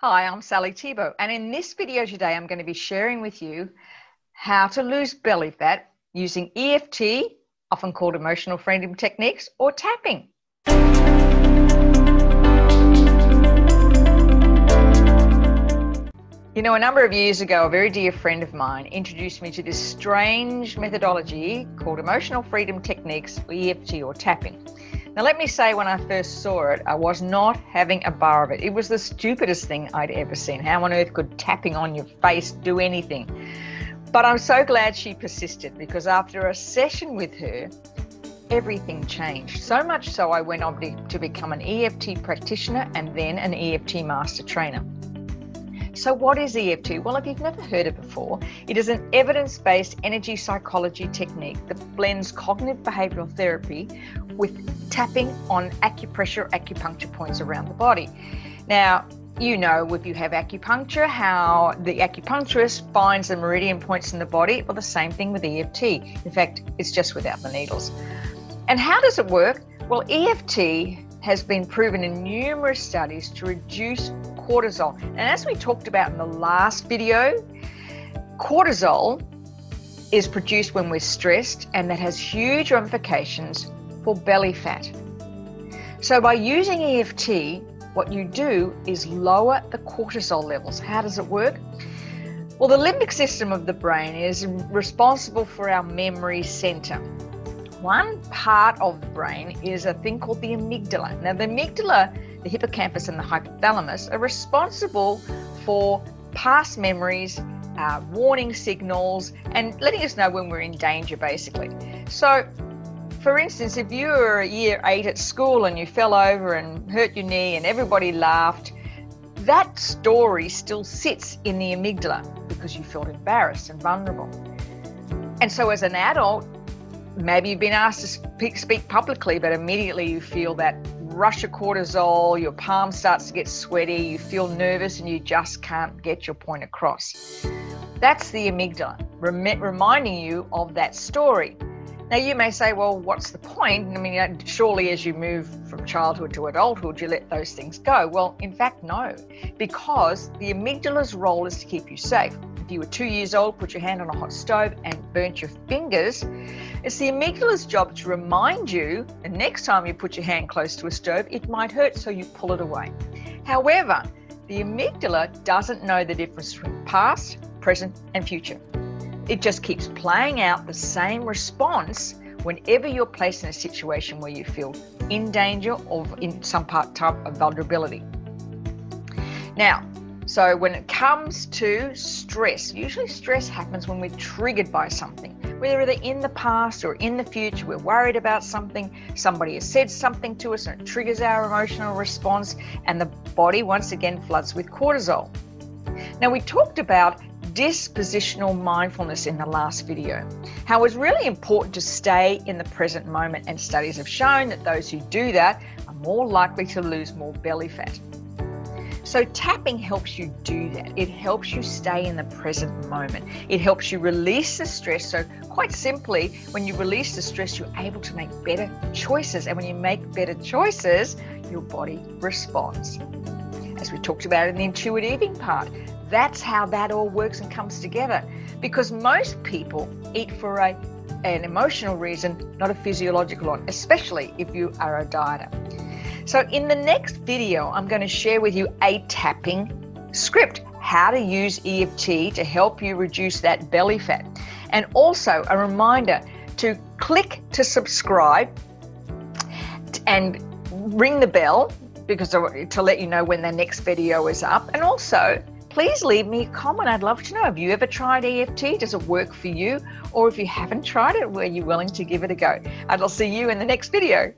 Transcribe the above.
Hi, I'm Sally Thibault, and in this video today, I'm going to be sharing with you how to lose belly fat using EFT, often called emotional freedom techniques, or tapping. You know, a number of years ago, a very dear friend of mine introduced me to this strange methodology called emotional freedom techniques, or EFT, or tapping. Now, let me say, when I first saw it, I was not having a bar of it. It was the stupidest thing I'd ever seen. How on earth could tapping on your face do anything? But I'm so glad she persisted because after a session with her, everything changed. So much so, I went on to become an EFT practitioner and then an EFT master trainer. So, what is EFT? Well, if you've never heard it before, it is an evidence based energy psychology technique that blends cognitive behavioral therapy with tapping on acupressure, acupuncture points around the body. Now, you know, if you have acupuncture, how the acupuncturist finds the meridian points in the body. Well, the same thing with EFT. In fact, it's just without the needles. And how does it work? Well, EFT has been proven in numerous studies to reduce cortisol. And as we talked about in the last video, cortisol is produced when we're stressed, and that has huge ramifications for belly fat. So, by using EFT, what you do is lower the cortisol levels. How does it work? Well, the limbic system of the brain is responsible for our memory center. One part of the brain is a thing called the amygdala. Now, the amygdala, the hippocampus, and the hypothalamus are responsible for past memories, uh, warning signals, and letting us know when we're in danger, basically. So, for instance, if you were a year eight at school and you fell over and hurt your knee and everybody laughed, that story still sits in the amygdala because you felt embarrassed and vulnerable. And so, as an adult, maybe you've been asked to speak, speak publicly, but immediately you feel that rush of cortisol, your palm starts to get sweaty, you feel nervous, and you just can't get your point across. That's the amygdala, rem- reminding you of that story. Now, you may say, well, what's the point? I mean, surely as you move from childhood to adulthood, you let those things go. Well, in fact, no, because the amygdala's role is to keep you safe. If you were two years old, put your hand on a hot stove and burnt your fingers, it's the amygdala's job to remind you the next time you put your hand close to a stove, it might hurt, so you pull it away. However, the amygdala doesn't know the difference between past, present, and future. It just keeps playing out the same response whenever you're placed in a situation where you feel in danger or in some part type of vulnerability. Now, so when it comes to stress, usually stress happens when we're triggered by something. Whether they're in the past or in the future, we're worried about something, somebody has said something to us and it triggers our emotional response, and the body once again floods with cortisol. Now, we talked about dispositional mindfulness in the last video. How it's really important to stay in the present moment, and studies have shown that those who do that are more likely to lose more belly fat. So, tapping helps you do that. It helps you stay in the present moment. It helps you release the stress. So, quite simply, when you release the stress, you're able to make better choices. And when you make better choices, your body responds. As we talked about in the intuitive eating part, that's how that all works and comes together. Because most people eat for a, an emotional reason, not a physiological one, especially if you are a dieter. So, in the next video, I'm going to share with you a tapping script how to use EFT to help you reduce that belly fat. And also a reminder to click to subscribe and ring the bell because to let you know when the next video is up. And also, please leave me a comment. I'd love to know. Have you ever tried EFT? Does it work for you? Or if you haven't tried it, were you willing to give it a go? And I'll see you in the next video.